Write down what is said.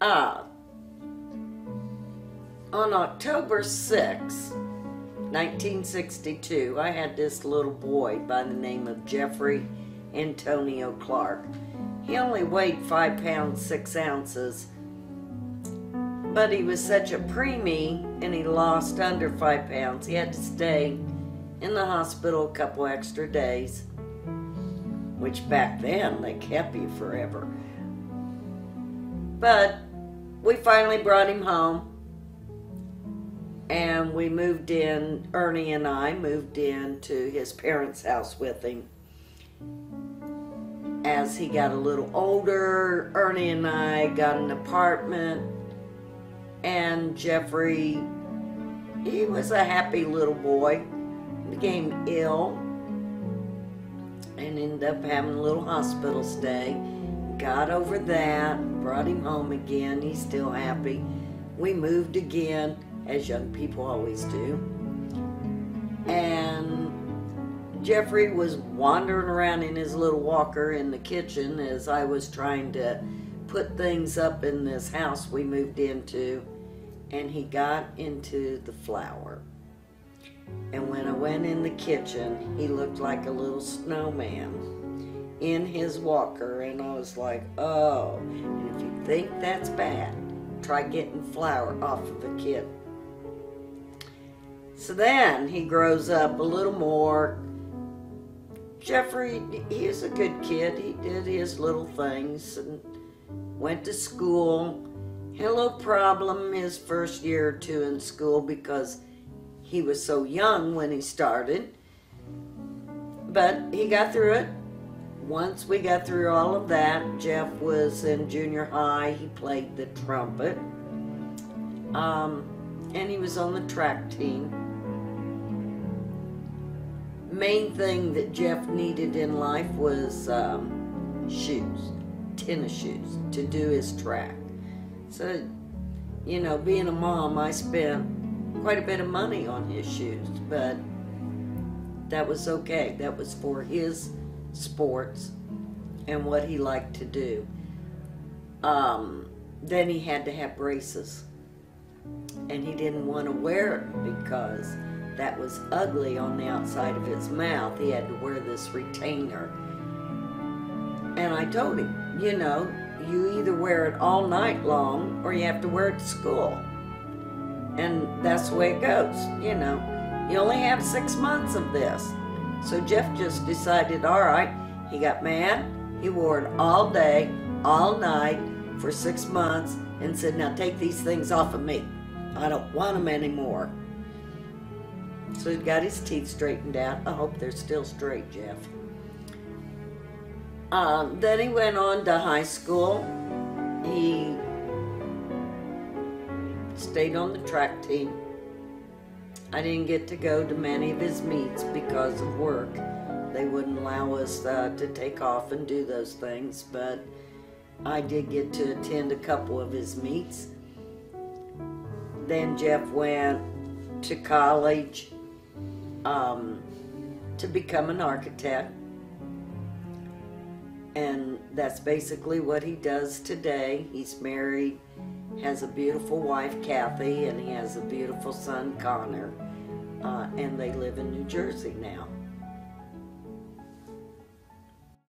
Uh, on October 6, 1962, I had this little boy by the name of Jeffrey Antonio Clark. He only weighed 5 pounds 6 ounces, but he was such a preemie and he lost under 5 pounds. He had to stay in the hospital a couple extra days, which back then they kept you forever. But we finally brought him home and we moved in, Ernie and I moved in to his parents' house with him. As he got a little older, Ernie and I got an apartment, and Jeffrey, he was a happy little boy, became ill, and ended up having a little hospital stay. Got over that, brought him home again, he's still happy. We moved again as young people always do. And Jeffrey was wandering around in his little walker in the kitchen as I was trying to put things up in this house we moved into, and he got into the flour. And when I went in the kitchen, he looked like a little snowman in his walker, and I was like, oh, and if you think that's bad, try getting flour off of a kid so then he grows up a little more. Jeffrey, he a good kid. He did his little things and went to school. Had a little problem his first year or two in school because he was so young when he started. But he got through it. Once we got through all of that, Jeff was in junior high. He played the trumpet. Um, and he was on the track team main thing that Jeff needed in life was um, shoes, tennis shoes, to do his track. So, you know, being a mom, I spent quite a bit of money on his shoes, but that was okay. That was for his sports and what he liked to do. Um, then he had to have braces, and he didn't want to wear it because that was ugly on the outside of his mouth. He had to wear this retainer. And I told him, you know, you either wear it all night long or you have to wear it to school. And that's the way it goes, you know. You only have six months of this. So Jeff just decided, all right, he got mad. He wore it all day, all night for six months and said, now take these things off of me. I don't want them anymore. So he got his teeth straightened out. I hope they're still straight, Jeff. Um, then he went on to high school. He stayed on the track team. I didn't get to go to many of his meets because of work. They wouldn't allow us uh, to take off and do those things, but I did get to attend a couple of his meets. Then Jeff went to college um, to become an architect. And that's basically what he does today. He's married, has a beautiful wife, Kathy, and he has a beautiful son, Connor. Uh, and they live in New Jersey now.